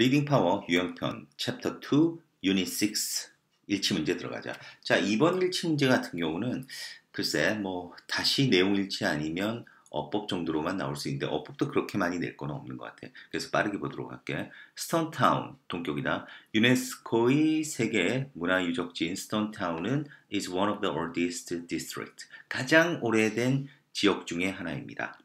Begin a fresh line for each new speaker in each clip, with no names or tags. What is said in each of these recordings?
리딩 파워 유형편 챕터 2 유닛 6 일치 문제 들어가자. 자, 이번 일치 문제 같은 경우는 글쎄 뭐 다시 내용 일치 아니면 어법 정도로만 나올 수 있는데 어법도 그렇게 많이 낼 건 없는 것 같아. 그래서 빠르게 보도록 할게. 스톤타운 동격이다. 유네스코의 세계 문화유적지인 스톤타운은 is one of the oldest district. 가장 오래된 지역 중의 하나입니다.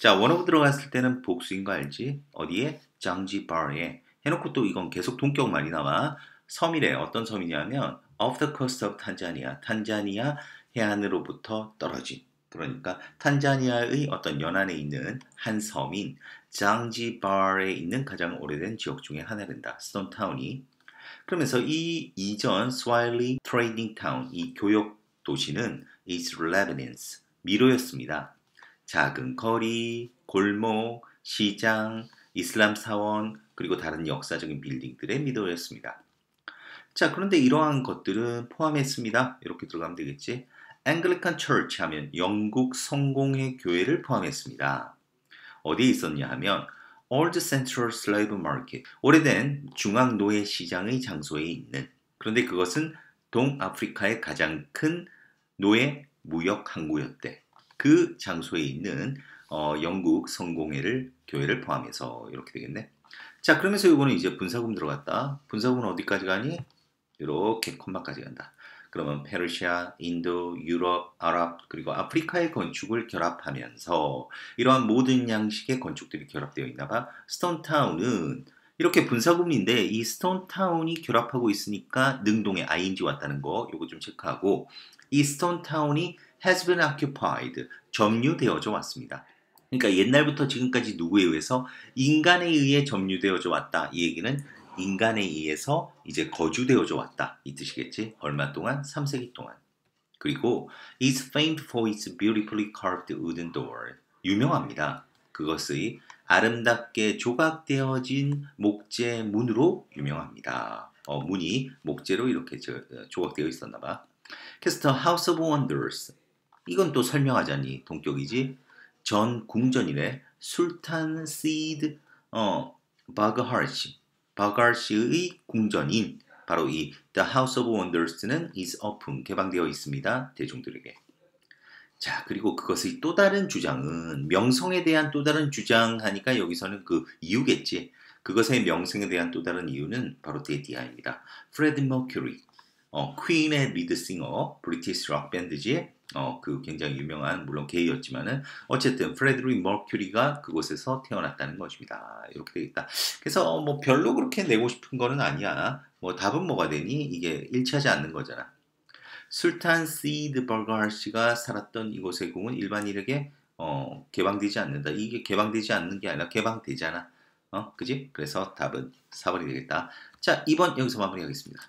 자, one of 들어갔을 때는 복수인 거 알지? 어디에? 장지바에 해놓고 또 이건 계속 동격 말이 나와. 섬이래. 어떤 섬이냐면 off the coast of Tanzania. 탄자니아 해안으로부터 떨어진. 그러니까 탄자니아의 어떤 연안에 있는 한 섬인 장지바에 있는 가장 오래된 지역 중에 하나된다. 스톤타운이. 그러면서 이 이전 Swahili trading town, 이 교역 도시는 is labyrinth, 미로였습니다. 작은 거리, 골목, 시장, 이슬람 사원, 그리고 다른 역사적인 빌딩들의 미로였습니다. 자, 그런데 이러한 것들은 포함했습니다. 이렇게 들어가면 되겠지. Anglican church 하면 영국 성공회 교회를 포함했습니다. 어디에 있었냐 하면 Old Central Slave Market, 오래된 중앙 노예 시장의 장소에 있는 그런데 그것은 동아프리카의 가장 큰 노예 무역 항구였대. 그 장소에 있는 어, 영국 성공회를 교회를 포함해서 이렇게 되겠네. 자, 그러면서 이거는 이제 분사금 들어갔다. 분사금은 어디까지 가니? 이렇게 콤마까지 간다. 그러면 페르시아, 인도, 유럽, 아랍 그리고 아프리카의 건축을 결합하면서 이러한 모든 양식의 건축들이 결합되어 있나 봐. 스톤타운은 이렇게 분사구문인데 이 스톤타운이 결합하고 있으니까 능동에 ing 왔다는 거 요거 좀 체크하고 이 스톤타운이 has been occupied 점유되어져 왔습니다. 그러니까 옛날부터 지금까지 누구에 의해서 인간에 의해 점유되어져 왔다. 이 얘기는 인간에 의해서 이제 거주되어져 왔다. 이 뜻이겠지. 얼마 동안? 3세기 동안. 그리고 is famed for its beautifully carved wooden door. 유명합니다. 그것의 아름답게 조각되어진 목재 문으로 유명합니다. 어, 문이 목재로 이렇게 저, 조각되어 있었나 봐. The House of Wonders. 이건 또 설명하자니 동격이지. 전 궁전이래. 술탄 시드 어 바그하르시 바가르시의 궁전인 바로 이 The House of Wonders는 is open 개방되어 있습니다 대중들에게. 자 그리고 그것의 또 다른 주장은 명성에 대한 또 다른 주장하니까 여기서는 그 이유겠지. 그것의 명성에 대한 또 다른 이유는 바로 that 이하입니다. 프레드 머큐리, 어, 퀸의 lead singer, British rock band지. 어, 그 굉장히 유명한 물론 게이였지만은 어쨌든 프레드릭 머큐리가 그곳에서 태어났다는 것입니다. 이렇게 되겠다. 그래서 뭐 별로 그렇게 내고 싶은 거는 아니야. 뭐 답은 뭐가 되니? 이게 일치하지 않는 거잖아. 술탄 시드 버가할 씨가 살았던 이곳의 궁은 일반인에게 어, 개방되지 않는다. 이게 개방되지 않는 게 아니라 개방되잖아. 어, 그지? 그래서 답은 4번이 되겠다. 자, 2번 여기서 마무리하겠습니다.